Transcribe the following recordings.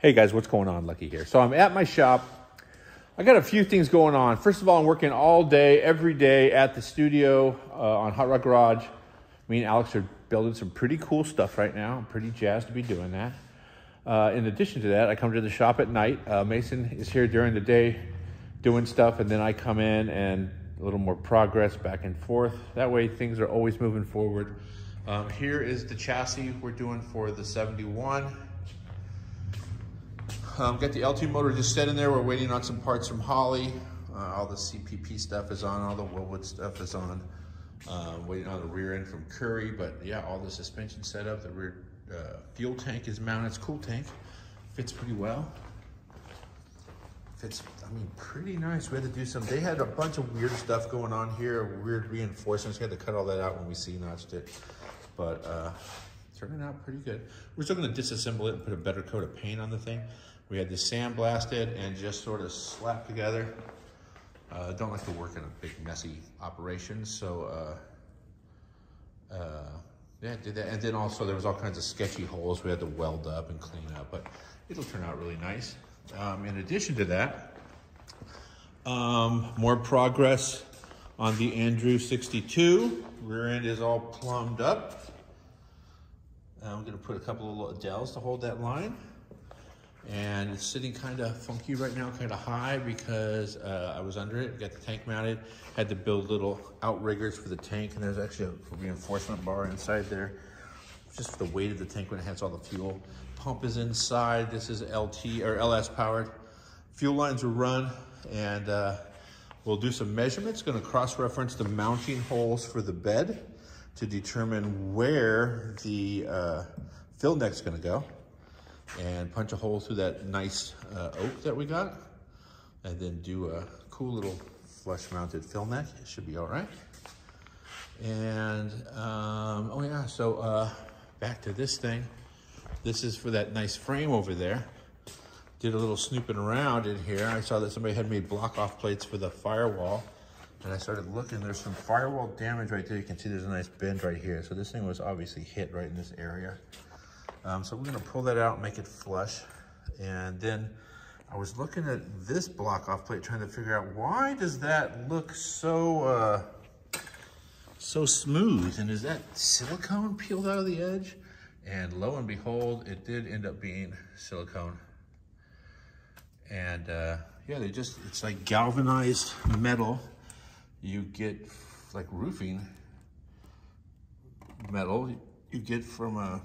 Hey guys, what's going on? Lucky here. So I'm at my shop. I got a few things going on. First of all, I'm working all day, every day at the studio uh, on Hot Rod Garage. Me and Alex are building some pretty cool stuff right now. I'm pretty jazzed to be doing that. Uh, in addition to that, I come to the shop at night. Uh, Mason is here during the day doing stuff, and then I come in and a little more progress back and forth. That way, things are always moving forward. Um, here is the chassis we're doing for the 71. Um, got the LT motor just set in there. We're waiting on some parts from Holley. Uh, all the CPP stuff is on, all the Wilwood stuff is on. Um, waiting on the rear end from Currie, but yeah, all the suspension set up. The rear uh, fuel tank is mounted. It's cool tank. Fits pretty well. Fits, I mean, pretty nice. We had to do some, they had a bunch of weird stuff going on here, weird reinforcements. We had to cut all that out when we C-notched it. But uh, turning out pretty good. We're still gonna disassemble it and put a better coat of paint on the thing. We had this sandblasted and just sort of slapped together. Uh, don't like to work in a big messy operation, so uh, uh, yeah, did that. And then also there was all kinds of sketchy holes we had to weld up and clean up, but it'll turn out really nice. Um, in addition to that, um, more progress on the Andrew 62. Rear end is all plumbed up. I'm gonna put a couple of little dowels to hold that line and it's sitting kind of funky right now, kind of high because uh, I was under it, got the tank mounted, had to build little outriggers for the tank, and there's actually a reinforcement bar inside there, just for the weight of the tank when it has all the fuel. Pump is inside, this is LT or LS powered. Fuel lines are run, and uh, we'll do some measurements, gonna cross-reference the mounting holes for the bed to determine where the uh, fill neck's gonna go and punch a hole through that nice uh, oak that we got and then do a cool little flush mounted fill neck. It should be all right. And, um, oh yeah, so uh, back to this thing. This is for that nice frame over there. Did a little snooping around in here. I saw that somebody had made block off plates for the firewall. And I started looking, there's some firewall damage right there. You can see there's a nice bend right here. So this thing was obviously hit right in this area. Um, so we're gonna pull that out, make it flush. And then I was looking at this block off plate trying to figure out why does that look so, uh, so smooth? And is that silicone peeled out of the edge? And lo and behold, it did end up being silicone. And uh, yeah, they just, it's like galvanized metal. You get like roofing metal you get from a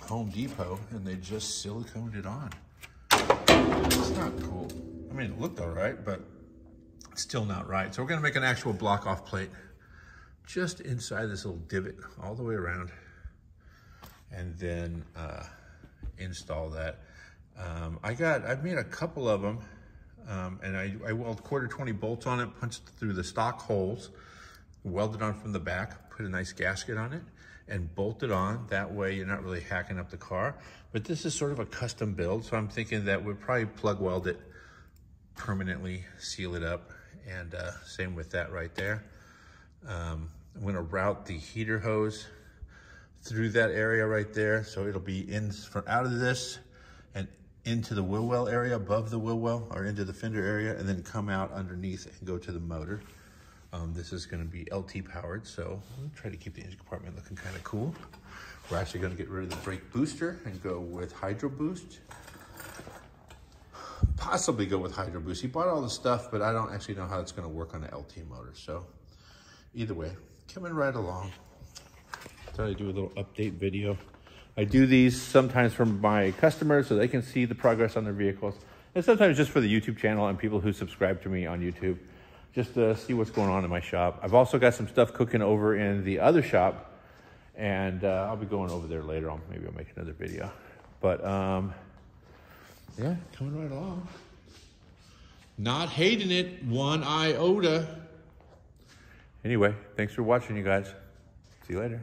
Home Depot and they just siliconed it on. It's not cool. I mean, it looked all right, but still not right. So we're gonna make an actual block off plate just inside this little divot all the way around and then uh, install that. Um, I got, I've made a couple of them um, and I, I weld quarter 20 bolts on it, punched through the stock holes, welded on from the back, put a nice gasket on it and bolted on. That way you're not really hacking up the car. But this is sort of a custom build, so I'm thinking that we'll probably plug weld it permanently, seal it up, and uh, same with that right there. Um, I'm gonna route the heater hose through that area right there. So it'll be in from out of this and into the wheel well area, above the wheel well, or into the fender area, and then come out underneath and go to the motor. Um, this is gonna be LT powered, so gonna try to keep the engine compartment looking kind of cool. We're actually gonna get rid of the brake booster and go with Hydro Boost. Possibly go with Hydro Boost. He bought all the stuff, but I don't actually know how it's gonna work on the LT motor. So either way, coming right along. Thought I'd do a little update video. I do these sometimes for my customers so they can see the progress on their vehicles. And sometimes just for the YouTube channel and people who subscribe to me on YouTube just to see what's going on in my shop. I've also got some stuff cooking over in the other shop, and uh, I'll be going over there later on. Maybe I'll make another video. But um, yeah, coming right along. Not hating it one iota. Anyway, thanks for watching, you guys. See you later.